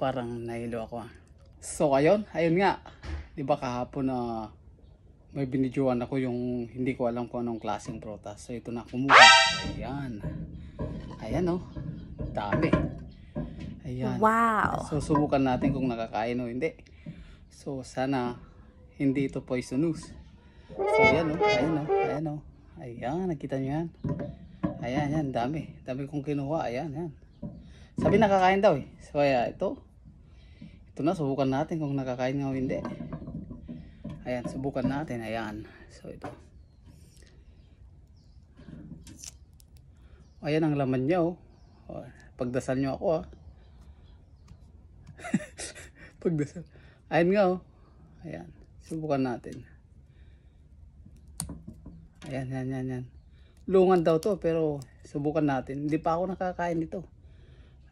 parang nahilo ako. So ayun, ayun nga. Di ba kahapon na may binidyoan ako yung hindi ko alam kung anong klaseng prutas. So ito na kumuha. Ayan. Ayan oh. Dami. Ayan. Wow. So subukan natin kung nakakain o hindi. So sana hindi ito poisonous. So ayan oh. Ayan oh. Ayan oh. Ayan. Nakita nyo yan? Ayan, yan. Dami. Dami kong kinuha. Ayan, ayan. Sabi nakakain daw eh. So kaya ito. Ito na. Subukan natin kung nakakain nga o hindi. Ayan. Subukan natin. Ayan. So ito. Ayan ang laman niya oh. oh pagdasal nyo ako ah. pagdasal. Ayan nga oh. Ayan. Subukan natin. Ayan, yan, yan, yan. Lungan daw to, pero subukan natin. Hindi pa ako nakakain nito.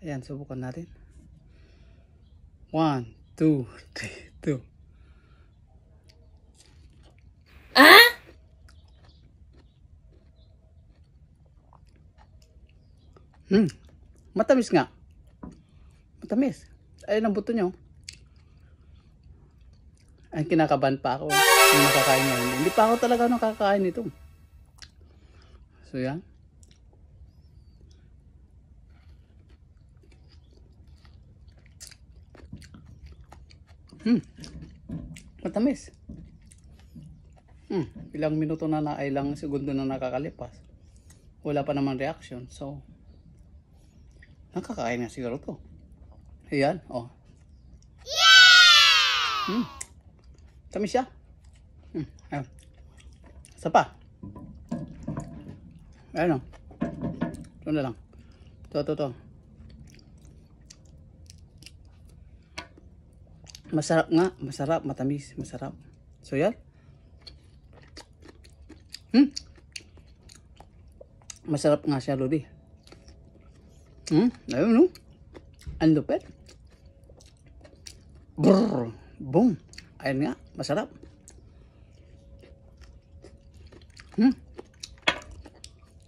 Ayan, subukan natin. One, two, three, two. Hmm. Matamis nga. Matamis. Ayun ang buto nyo. Ay, kinakabahan pa ako. Yung nakakain nyo. Hindi pa ako talaga nakakain nito. So, yan. Hmm. Matamis. Hmm. Ilang minuto na na, ilang segundo na nakakalipas. Wala pa naman reaction. So, nakakain na siguro to. Ayan, oh. Hmm. Tamis siya. Hmm. Ayan. Isa pa. Ayan o. Ito na lang. Ito, ito, ito. Masarap nga. Masarap. Matamis. Masarap. So, yan. Hmm. Masarap nga siya, Lodi. Hmm. Ayun, no? Ang lupit. Brrr. Boom. Ayun nga. Masarap. Hmm.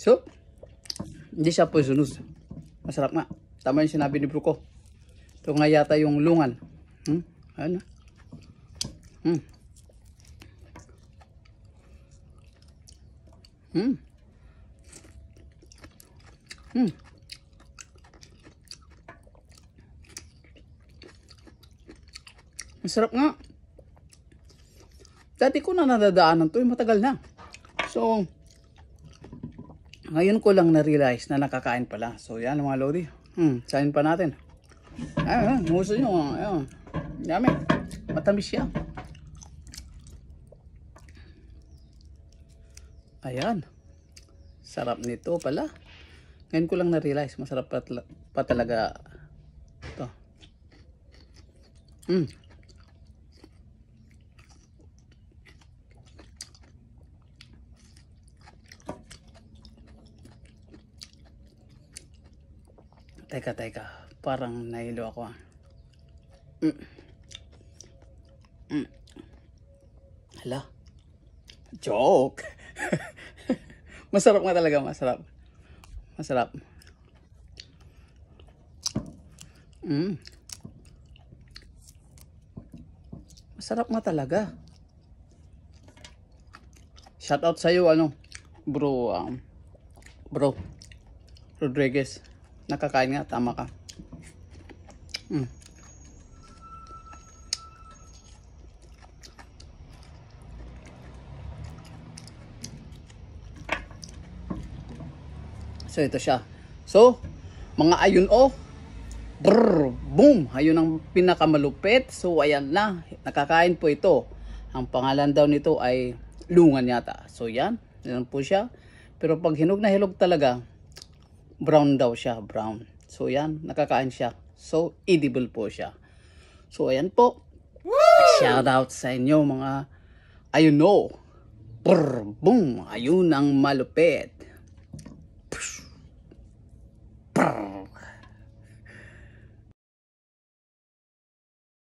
So, hindi siya poisonous. Masarap nga. Tama yung sinabi ni Bruko. Ito nga yata yung lungan. Hmm? Na. Hmm. Hmm. Hmm. Masarap nga. Dati ko na nadadaanan to, eh, matagal na. So, ngayon ko lang na-realize na nakakain pala. So, yan mga lodi. Hmm, sayin pa natin. Ayun, muso nyo. Ayun. Dami. Matamis siya. Ayan. Sarap nito pala. Ngayon ko lang na-realize. Masarap pa, pa talaga ito. Hmm. Teka, teka. Parang nahilo ako ah. Mm. Mm. Hala. Joke. masarap nga talaga, masarap. Masarap. Mm. Masarap nga talaga. Shout out sa iyo ano, bro, um, bro, Rodriguez. Nakakain nga, tama ka. Mm. So ito siya. So, mga ayun o. Brrr, boom! Ayun ang pinakamalupit. So ayan na. Nakakain po ito. Ang pangalan daw nito ay lungan yata. So yan. Yan po siya. Pero pag hinog na hilog talaga, brown daw siya. Brown. So yan. Nakakain siya. So edible po siya. So ayan po. Shout out sa inyo mga ayun o. Brrr, boom! Ayun ang malupit.